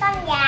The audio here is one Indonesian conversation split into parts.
con gà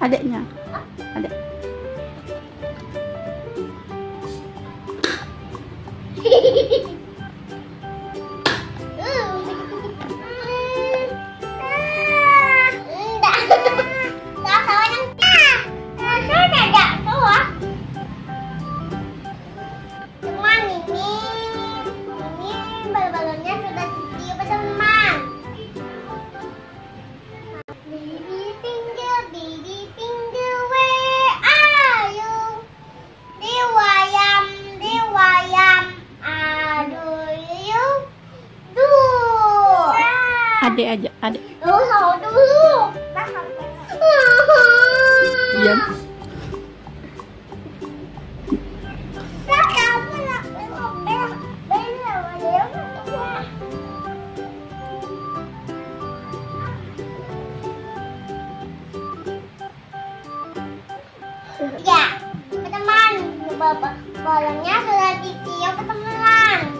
adiknya adik Adek aja. Lu tahu dulu. Diam. Ya, teman-teman, balonnya sudah ditiup teman-teman.